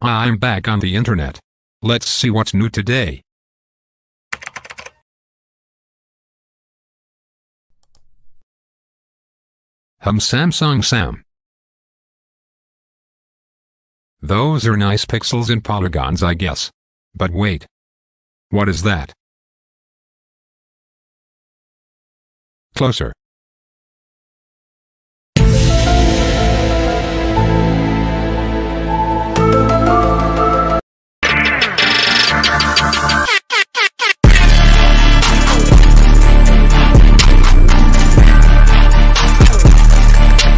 I'm back on the internet. Let's see what's new today. Hum Samsung Sam. Those are nice pixels and polygons I guess. But wait. What is that? Closer.